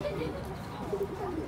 すごい!